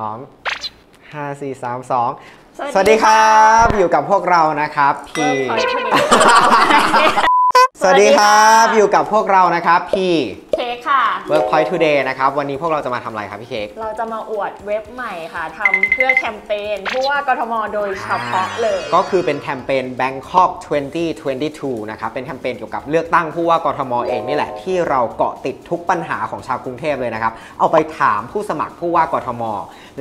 ร้อม 5 4 3 2สวัสดีสวัสดีครับ อยู่กับพวกเรานะครับพี่ สวัสดีครับ อยู่กับพวกเรานะครับพี่เค้กค่ะ Workpoint Today นะครับ วันนี้พวกเราจะมาทำอะไรครับพี่เค้ก เราจะมาอวดเว็บใหม่ค่ะทำเพื่อแคมเปญผู้ว่ากทมโดยเฉพาะเลย ก็คือเป็นแคมเปญ Bangkok 2022 นะครับ เป็นแคมเปญเกี่ยวกับเลือกตั้งผู้ว่ากทมเองนี่แหละ ที่เราเกาะติดทุกปัญหาของชาวกรุงเทพเลยนะครับ เอาไปถามผู้สมัครผู้ว่ากทม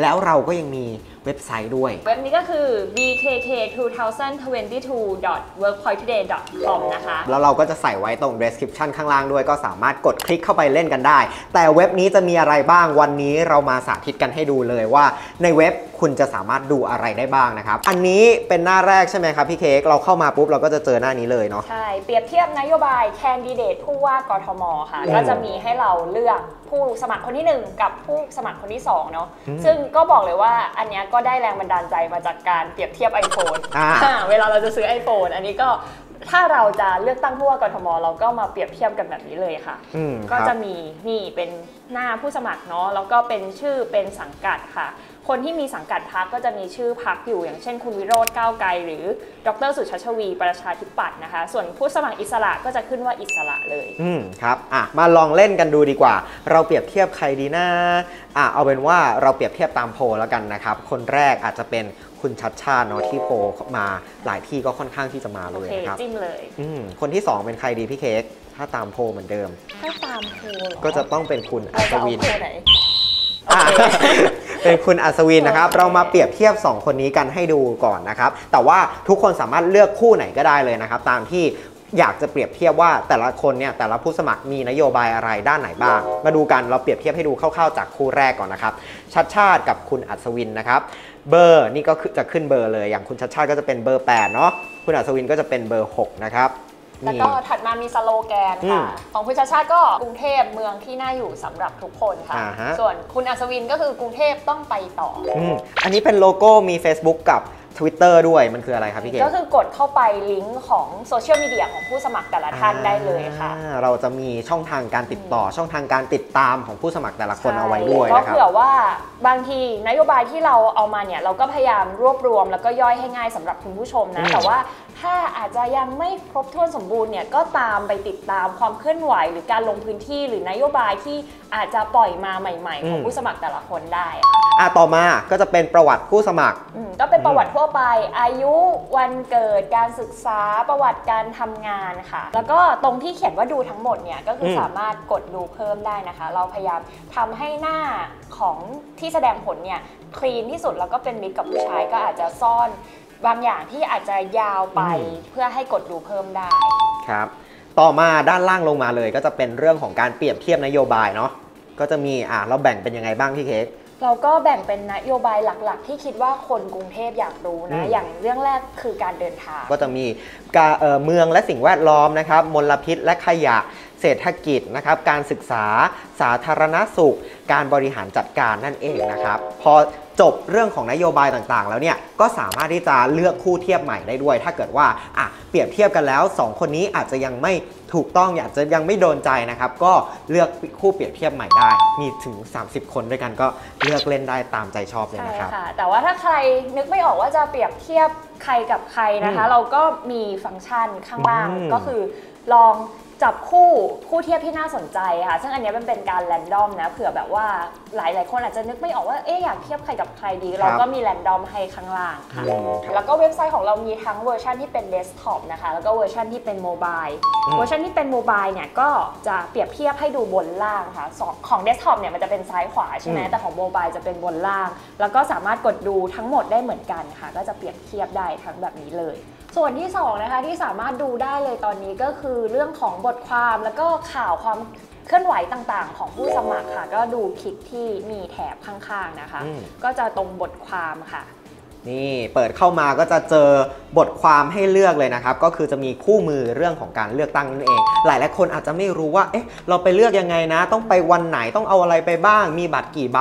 แล้วเราก็ยังมีเว็บไซต์ด้วย เว็บนี้ก็คือ bkk2022.workpointtoday.com นะคะ แล้วเราก็จะใส่ไว้ตรง description ข้างล่างด้วย ก็สามารถกดคลิกเข้าไปเล่นกันได้ แต่เว็บนี้จะมีอะไรบ้างวันนี้เรามาสาธิตกันให้ดูเลยว่าในเว็บ คุณจะสามารถดูอะไรได้บ้างนะครับ อันนี้เป็นหน้าแรกใช่ไหมครับพี่เค้กเราเข้ามาปุ๊บเราก็จะเจอหน้านี้เลยเนาะใช่ เปรียบเทียบนโยบายแคนดิเดตผู้ว่ากทมค่ะอืมก็จะมีให้เราเลือกผู้สมัครคนที่ 1 กับผู้สมัครคนที่2เนาะอืมซึ่งก็บอกเลยว่าอันเนี้ยก็ได้แรงบันดาลใจมาจากการเปรียบเทียบ iPhone อ่าอ่าเวลาเราจะซื้อ iPhone อันนี้ก็ ถ้าเราจะเลือกตั้งผู้ว่ากทมเราก็มาเปรียบเทียบกันแบบนี้เลยค่ะอืมก็ครับจะมีนี่เป็นหน้าผู้สมัครเนาะแล้วก็เป็นชื่อเป็นสังกัดค่ะ คนที่มีสังกัดพักก็จะมีชื่อพักอยู่อย่างเช่น คุณวิโรธก้าวไกล หรือ ดรสุชาชวี ประชาธิปัตย์นะคะ ส่วนผู้สมัครอิสระก็จะขึ้นว่าอิสระเลย อืมครับอะมาลองเล่นกันดูดีกว่า เราเปรียบเทียบใครดีนะอะเอาเป็นว่าเราเปรียบเทียบตามโพลแล้วกันนะครับ คนแรกอาจจะเป็น คุณชัดชาติเนาะที่โพลมาหลายที่ก็ค่อนข้างที่จะมาโอเลยเคนะครับจิ้มเลยอืมคนที่ 2 เป็นใครดีพี่เค้กถ้าตามโพลเหมือนเดิม ถ้าตามโพลเหรอก็จะต้องเป็นคุณอัเราศจะเอาวินโพลไหนอะโอเคเป็นคุณอัศวินนะครับโอเคเรามาเปรียบเทียบ 2 คนนี้กันให้ดูก่อนนะครับ แต่ว่าทุกคนสามารถเลือกคู่ไหนก็ได้เลยนะครับ ตามที่ อยากจะเปรียบเทียบว่าแต่ละคนเนี่ยแต่ละผู้สมัครมีนโยบายอะไรด้านไหนบ้าง มาดูกันเราเปรียบเทียบให้ดูคร่าวๆจากคู่แรกก่อนนะครับชัดชาติกับคุณอัศวินนะครับเบอร์นี่ก็คือจะขึ้นเบอร์เลยอย่างคุณชัดชาติก็จะเป็นเบอร์8เนาะคุณอัศวินก็จะเป็นเบอร์ 6 นะครับแล้วนี่ก็ถัดมามีสโลแกนอืค่ะมของคุณชาชาติก็กรุงเทพเมืองที่น่าอยู่สำหรับทุกคนค่ะอ่าฮะส่วนคุณอัศวินก็คือกรุงเทพต้องไปต่อออืมอันนี้เป็นโลโก้มี Facebook กับ Twitter ด้วยมันคืออะไรครับพี่เก๋ก็คือกดเข้าไปลิงก์ของโซเชียลมีเดียของผู้สมัครแต่ละท่านได้เลยค่ะอ่าเราจะมีช่องทางการติดต่อช่องทางการติดตามของผู้สมัครแต่ละคนเอาไว้ด้วยก็นะครับเผื่อว่าบางทีนโยบายที่เราเอามาเนี่ยเราก็พยายามรวบรวม แล้วก็ย่อยให้ง่ายสำหรับคุณผู้ชมนะอืมแต่ว่า ถ้าอาจจะยังไม่ครบถ้วนสมบูรณ์เนี่ยก็ตามไปติดตามความเคลื่อนไหว หรือการลงพื้นที่หรือนโยบายที่อาจจะปล่อยมาใหม่ ๆ ของผู้สมัครแต่ละคนได้ค่ะอะต่อมาก็จะเป็นประวัติผู้สมัคร อืมก็เป็นประวัติทั่วไป อายุวันเกิดการศึกษาประวัติการทำงานค่ะ แล้วก็ตรงที่เขียนว่าดูทั้งหมดเนี่ยก็คืออม สามารถกดดูเพิ่มได้นะคะ เราพยายามทำให้หน้าของที่แสดงผลเนี่ยคลีนที่สุดแล้วก็เป็นมิตรกับผู้ใช้ก็อาจจะซ่อน บางอย่างที่อาจจะยาวไปเพื่อให้กดดูเพิ่มได้ครับ ต่อมาด้านล่างลงมาเลย ก็จะเป็นเรื่องของการเปรียบเทียบนโยบายเนาะก็จะมีอะเราแบ่งเป็นยังไงบ้างพี่เค้กเราก็แบ่งเป็นนโยบายหลักๆ ที่คิดว่าคนกรุงเทพอยากรู้อืนะมอย่างเรื่องแรกคือการเดินทาง ก็จะมีกาเอ่อเมืองและสิ่งแวดล้อมนะครับ มลพิษและขยะ เศรษฐกิจนะครับ การศึกษา สาธารณสุข การบริหารจัดการนั่นเองนะครับ พอ จบเรื่องของนโยบายต่างๆ แล้วเนี่ยก็สามารถที่จะเลือกคู่เทียบใหม่ได้ด้วย ถ้าเกิดว่าอะเปรียบเทียบกันแล้ว 2 คนนี้อาจจะยังไม่ถูกต้องอยากจะยังไม่โดนใจนะครับ ก็เลือกคู่เปรียบเทียบใหม่ได้ มีถึง 30 คนด้วยกันก็เลือกเล่นได้ตามใจชอบเลยใช่นะครับค่ะ แต่ว่าถ้าใครนึกไม่ออกว่าจะเปรียบเทียบใครกับใครนะคะอืมเราก็มีฟังก์ชันข้างล่างอืมก็คือลอง จับคู่คู่เทียบที่น่าสนใจค่ะ ซึ่งอันเนี้ยมันเป็นการ random นะเผื่อแบบว่าหลายๆคนอาจจะนึกไม่ออกว่าเอ๊ะอยากเทียบใครกับใครดี เราก็มี random ให้ข้างล่างค่ะอืมครับแล้วก็เว็บไซต์ของเรามีทั้งเวอร์ชันที่เป็นเดสก์ท็อปนะคะ แล้วก็เวอร์ชันที่เป็น mobileอืมเวอร์ชันที่เป็น mobile เนี่ย ก็จะเปรียบเทียบให้ดูบนล่างค่ะสองของเดสก์ท็อปเนี่ยมันจะเป็นซ้ายขวาใช่ไหมอืมแต่ของ mobile จะเป็นบนล่าง แล้วก็สามารถกดดูทั้งหมดได้เหมือนกันค่ะ ก็จะเปรียบเทียบได้ทั้งแบบนี้เลย ส่วนที่สองนะคะที่สามารถดูได้เลยตอนนี้ก็คือเรื่องของบทความแล้วก็ข่าวความเคลื่อนไหวต่างๆ ของผู้สมัครค่ะ ก็ดูคลิกที่มีแถบข้างๆนะคะอืมก็จะตรงบทความค่ะ นี่เปิดเข้ามาก็จะเจอบทความให้เลือกเลยนะครับ ก็คือจะมีคู่มือเรื่องของการเลือกตั้งนั่นเอง หลายหลายคนอาจจะไม่รู้ว่าเอ๊ะเราไปเลือกยังไงนะ ต้องไปวันไหนต้องเอาอะไรไปบ้าง มีบัตรกี่ใบ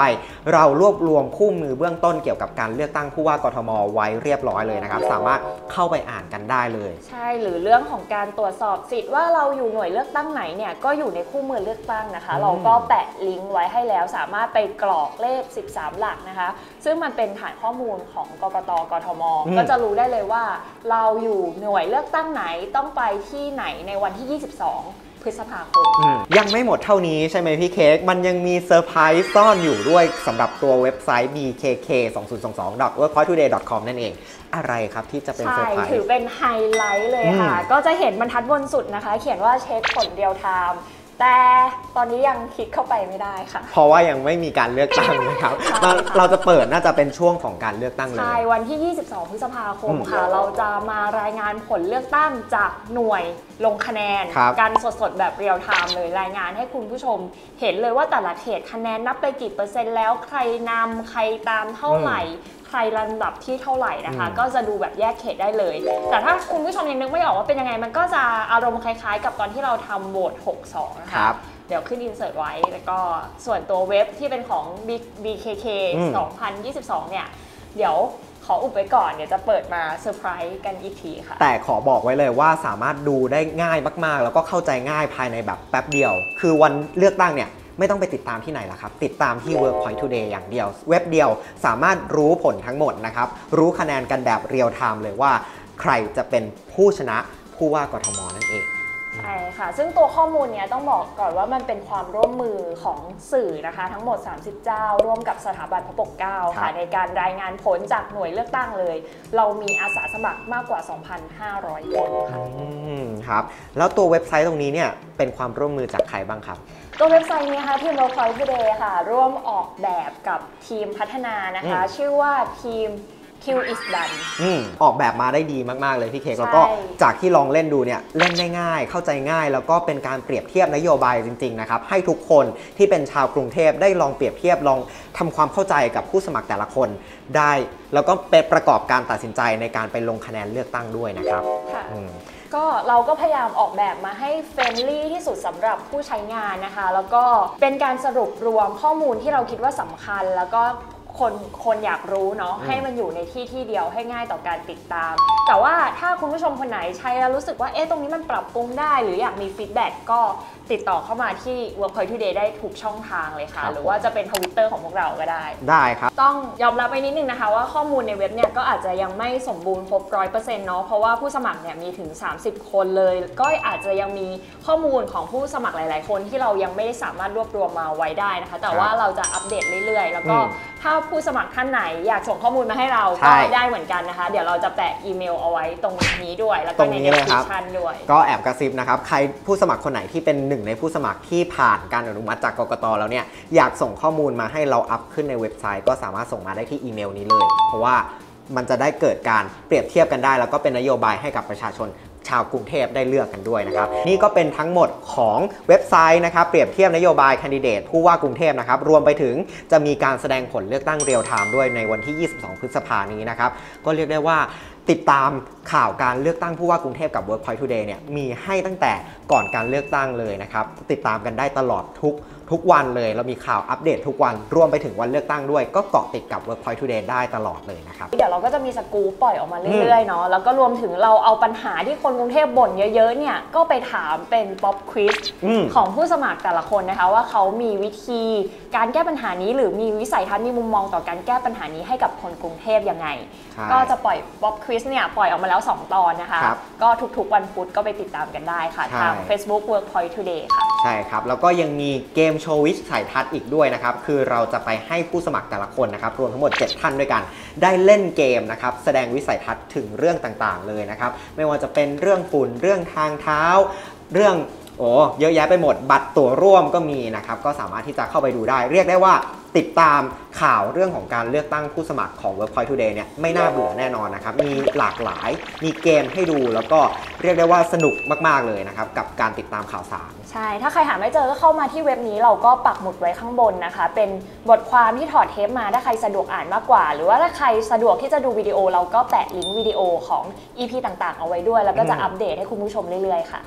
เรารวบรวมคู่มือเบื้องต้นเกี่ยวกับการเลือกตั้งผู้ว่ากทม ไว้เรียบร้อยเลยนะครับ สามารถเข้าไปอ่านกันได้เลย ใช่หรือเรื่องของการตรวจสอบสิทธิ์ว่าเราอยู่หน่วยเลือกตั้งไหนเนี่ยก็อยู่ในคู่มือเลือกตั้งนะคะ เราก็แปะลิงก์ไว้ให้แล้วสามารถไปกรอกเลข 13 หลักนะคะ ซึ่งมันเป็นฐานข้อมูลของกกตกทม ก็จะรู้ได้เลยว่า เราอยู่หน่วยเลือกตั้งไหนต้องไปที่ไหนในวันที่ 22 พฤษภาคมอืมยังไม่หมดเท่านี้ใช่ไหมพี่เค้กมันยังมีเซอร์ไพรส์ซ่อนอยู่ด้วยสำหรับตัวเว็บไซต์ bkk 2 0 2 2 workpointtoday com นั่นเอง อะไรครับที่จะเป็นเซอร์ไพรส์ใช่ถือเป็นไฮไลท์เลยค่ะอืมก็จะเห็นบรรทัดบนสุดนะคะ เขียนว่าเช็คผล real time แต่ตอนนี้ยังคลิกเข้าไปไม่ได้ค่ะ เพราะว่ายังไม่มีการเลือกตั้งนะครับใช่เราค่ะเราจะเปิดน่าจะเป็นช่วงของการเลือกตั้งเลย ใช่ วันที่ 22 พฤษภาคมอืมค่ะ เราจะมารายงานผลเลือกตั้งจากหน่วย ลงคะแนน ครับกันสดๆ แบบเรียลไทม์เลยรายงานให้คุณผู้ชม เห็นเลยว่าแต่ละเขตคะแนนนับไปกี่เปอร์เซ็นต์แล้วใครนำใครตามเท่าไหร่ ใครลำดับที่เท่าไหร่นะคะ อืม ก็จะดูแบบแยกเขตได้เลย แต่ถ้าคุณผู้ชมยังนึกไม่ออกว่าเป็นยังไง มันก็จะอารมณ์คล้ายๆ กับตอนที่เราทำโหวต62 นะคคะ รับ เดี๋ยวขึ้นอินเสิร์ตไว้ แล้วก็ส่วนตัวเว็บที่เป็นของ B- BKK อืม2022 เนี่ย เดี๋ยว ขออุบไว้ก่อนเดี๋ยวจะเปิดมาเซอร์ไพรส์กันอีกทีค่ะ แต่ขอบอกไว้เลยว่าสามารถดูได้ง่ายมากๆ แล้วก็เข้าใจง่ายภายในแบบแป๊บเดียว คือวันเลือกตั้งเนี่ยไม่ต้องไปติดตามที่ไหนละครับ ติดตามที่ Workpoint Today อย่างเดียว เว็บเดียวสามารถรู้ผลทั้งหมดนะครับ รู้คะแนนกันแบบ real time เลยว่า ใครจะเป็นผู้ชนะผู้ว่ากทมนั่นเอง ใช่ค่ะ ซึ่งตัวข้อมูลเนี้ยต้องบอกก่อนว่ามันเป็นความร่วมมือของสื่อนะคะ ทั้งหมด 30 เจ้า ร่วมกับสถาบันพระปกเกล้าครัค่ะในการรายงานผลจากหน่วยเลือกตั้งเลย เรามีอาสาสมัครมากกว่า 2,500 คนค่ะ อืมครับ แล้วตัวเว็บไซต์ตรงนี้เนี่ยเป็นความร่วมมือจากใครบ้างครับ ตัวเว็บไซต์นี้นะคะทีม Workpoint Today ค่ะ ร่วมออกแบบกับทีมพัฒนานะคะอืมชื่อว่าทีม Q is done อืมออกแบบมาได้ดีมาก ๆ เลยพี่เค้กแล้วก็ใช่จากที่ลองเล่นดูเนี่ยเล่นได้ง่าย เข้าใจง่าย แล้วก็เป็นการเปรียบเทียบนโยบายจริง ๆ นะครับ ให้ทุกคนที่เป็นชาวกรุงเทพได้ลองเปรียบเทียบลองทำความเข้าใจกับผู้สมัครแต่ละคนได้ แล้วก็เป็นประกอบการตัดสินใจในการไปลงคะแนนเลือกตั้งด้วยนะครับค่ะอืมก็เราก็พยายามออกแบบมาให้เฟรนลี่ที่สุดสำหรับผู้ใช้งานนะคะ แล้วก็เป็นการสรุปรวมข้อมูลที่เราคิดว่าสำคัญ แล้วก็ คนคนอยากรู้เนาะอืมให้มันอยู่ในที่ที่เดียวให้ง่ายต่อการติดตาม แต่ว่าถ้าคุณผู้ชมคนไหนใช้แล้วรู้สึกว่าเอ๊ะตรงนี้มันปรับปรุงได้ หรืออยากมี feedback ก็ติดต่อเข้ามาที่ Workpoint Today ได้ทุกช่องทางเลยค่ะ หรือว่าจะเป็นทวิตเตอร์ของพวกเราก็ได้ ได้ครับ ต้องยอมรับไปนิดนึงนะคะว่าข้อมูลในเว็บเนี่ยก็อาจจะยังไม่สมบูรณ์ครบร้อยเปอร์เซ็นต์เนาะเพราะว่าผู้สมัครเนี่ยมีถึง 30 คนเลย ก็อาจจะยังมีข้อมูลของผู้สมัครหลาย ๆ คนที่เรายังไม่ได้สามารถรวบรวมมาไว้ได้นะคะ แต่ว่าเราจะอัปเดตเรื่อย ๆ แล้วก็อืมถ้าผู้สมัครท่านไหนอยากส่งข้อมูลมาให้เราใช่ก็ได้เหมือนกันนะคะ เดี๋ยวเราจะแปะอีเมลเอาไว้ตรงนี้ด้วย แล้วตก็รงในนี้เลยครับ description ด้วย ก็แอบกระซิบนะครับ ใครผู้สมัครคนไหนที่เป็นหนึ่งในผู้สมัครที่ผ่านการอนุมัติจากกกตแล้วเนี่ยอยากส่งข้อมูลมาให้เราอัพขึ้นในเว็บไซต์ ก็สามารถส่งมาได้ที่อีเมลนี้เลย เพราะว่ามันจะได้เกิดการเปรียบเทียบกันได้ แล้วก็เป็นนโยบายให้กับประชาชน ชาวกรุงเทพได้เลือกกันด้วยนะครับ นี่ก็เป็นทั้งหมดของเว็บไซต์นะครับ เปรียบเทียบนโยบายคนดิเดตผู้ว่ากรุงเทพนะครับ รวมไปถึงจะมีการแสดงผลเลือกตั้งเรียลไทม์ด้วยในวันที่ 22 พฤษภานี้นะครับ ก็เรียกได้ว่าติดตามข่าวการเลือกตั้งผู้ว่ากรุงเทพกับ Workpoint Today เนี่ยมีให้ตั้งแต่ก่อนการเลือกตั้งเลยนะครับ ติดตามกันได้ตลอดทุก ทุกวันเลย เรามีข่าวอัปเดตทุกวัน รวมไปถึงวันเลือกตั้งด้วย ก็เกาะติดกับ Workpoint Today ได้ตลอดเลยนะครับ เดี๋ยวเราก็จะมีสกู๊ปปล่อยออกมาเรื่อยๆเนาะ แล้วก็รวมถึงเราเอาปัญหาที่คนกรุงเทพบ่นเยอะๆเนี่ย ก็ไปถามเป็นป๊อปควิสอืมของผู้สมัครแต่ละคนนะคะว่าเขามีวิธีการแก้ปัญหานี้ หรือมีวิสัยทัศน์มีมุมมองต่อการแก้ปัญหานี้ให้กับคนกรุงเทพยังไงใช่ก็จะปล่อยป๊อปควิสเนี่ยปล่อยออกมาแล้ว 2 ตอนนะคะครับก็ทุกๆวันพุธก็ไปติดตามกันได้ค่ะใช่ทาง Facebook Workpoint Today ค่ะ ใช่ครับ แล้วก็ยังมีเกมโชว์วิสัยทัศน์อีกด้วยนะครับ คือเราจะไปให้ผู้สมัครแต่ละคนนะครับ รวมทั้งหมด 7 ท่านด้วยกัน ได้เล่นเกมนะครับ แสดงวิสัยทัศน์ถึงเรื่องต่างๆ เลยนะครับ ไม่ว่าจะเป็นเรื่องฝุ่น เรื่องทางเท้า เรื่อง โอ้เยอะแยะไปหมด บัตรตั๋วร่วมก็มีนะครับ ก็สามารถที่จะเข้าไปดูได้ เรียกได้ว่าติดตามข่าวเรื่องของการเลือกตั้งผู้สมัครของ Workpoint Today เนี่ยไม่น่าเบื่อแน่นอนนะครับ มีหลากหลายมีเกมให้ดูแล้วก็เรียกได้ว่าสนุกมากๆเลยนะครับ กับการติดตามข่าวสาร ใช่ ถ้าใครหาไม่เจอก็เข้ามาที่เว็บนี้เราก็ปักหมุดไว้ข้างบนนะคะ เป็นบทความที่ถอดเทปมาถ้าใครสะดวกอ่านมากกว่า หรือว่าถ้าใครสะดวกที่จะดูวิดีโอเราก็แปะลิงก์วิดีโอของ EP ต่างๆ เอาไว้ด้วย แล้วก็จะอัปเดตให้คุณผู้ชมเรื่อยๆค่ะ